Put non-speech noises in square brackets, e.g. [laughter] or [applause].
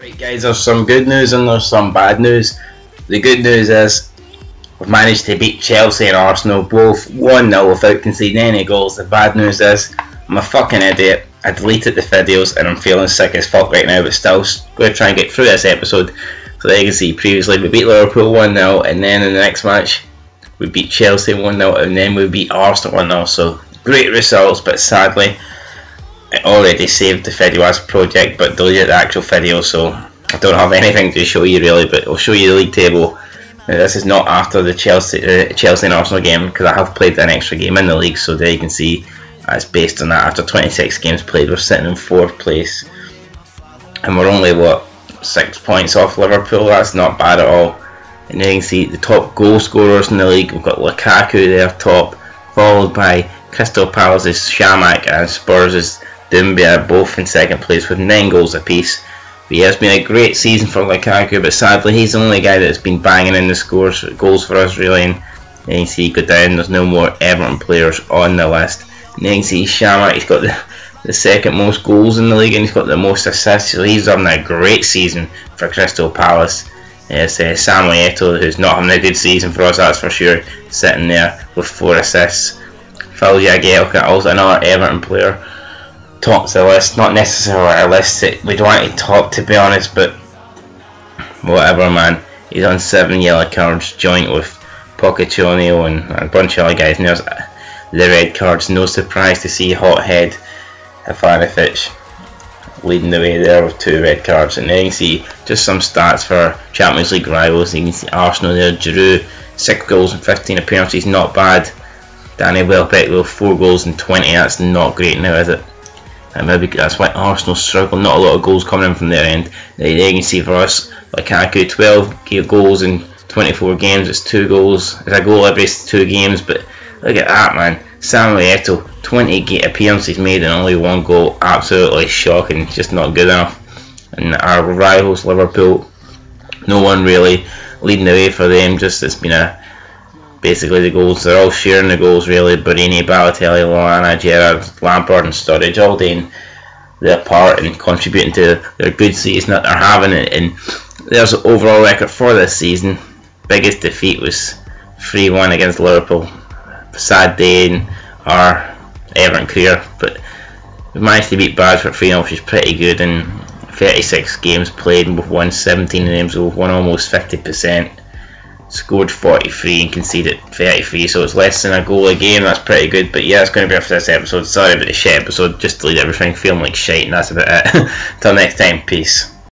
Right guys, there's some good news and there's some bad news. The good news is we've managed to beat Chelsea and Arsenal both 1-0 without conceding any goals. The bad news is I'm a fucking idiot. I deleted the videos and I'm feeling sick as fuck right now but still going to try and get through this episode. So there you can see previously we beat Liverpool 1-0 and then in the next match we beat Chelsea 1-0 and then we beat Arsenal 1-0. So great results but sadly already saved the Fediwas project but deleted the actual video so I don't have anything to show you really but I'll show you the league table. Now, this is not after the Chelsea uh, Chelsea and Arsenal game because I have played an extra game in the league so there you can see it's based on that. After 26 games played we're sitting in 4th place and we're only what 6 points off Liverpool? That's not bad at all. And then you can see the top goal scorers in the league. We've got Lukaku there top followed by Crystal Palace's Chamakh and Spurs' Doumbia both in second place with 9 goals apiece. But yeah, it's been a great season for Lukaku, but sadly he's the only guy that's been banging in the scores goals for us really. And you see go down, there's no more Everton players on the list. And you see Chamakh, he's got the, the second most goals in the league and he's got the most assists. So he's having a great season for Crystal Palace. Yes, uh, Samuel Eto'o, who's not having a good season for us, that's for sure, sitting there with four assists. Phil Jagielka, also another Everton player tops the list. Not necessarily a list that we'd want to top, to be honest, but whatever, man. He's on seven yellow cards, joint with Pochettino and a bunch of other guys. And there's the red cards. No surprise to see Hothead Ivanovic leading the way there with two red cards. And then you see just some stats for Champions League rivals. You can see Arsenal there, Giroud, 6 goals and 15 appearances, not bad. Danny Welbeck with 4 goals and 20, that's not great now, is it? And maybe that's why Arsenal struggle. Not a lot of goals coming in from their end. There you can see for us, Lukaku 12 goals in 24 games. It's two goals. It's a goal every two games. But look at that, man. Samuel Eto'o 20 appearances made and only one goal. Absolutely shocking. Just not good enough. And our rivals Liverpool, no one really leading the way for them. Just it's been a basically the goals. They're all sharing the goals really. Borini, Balotelli, Lallana, Gerrard, Lampard and Sturridge all doing their part and contributing to their good season that they're having. And there's an overall record for this season. Biggest defeat was 3-1 against Liverpool. Sad day in our Everton career, but we managed to beat Bradford 3-0, which is pretty good. And 36 games played, and we've won 17 of them, so we've won almost 50% scored 43 and conceded 33, so it's less than a goal a game. That's pretty good. But yeah, that's going to be it for this episode. Sorry about the shit episode. Just delete everything. Feeling like shite, and that's about it. [laughs] Till next time. Peace.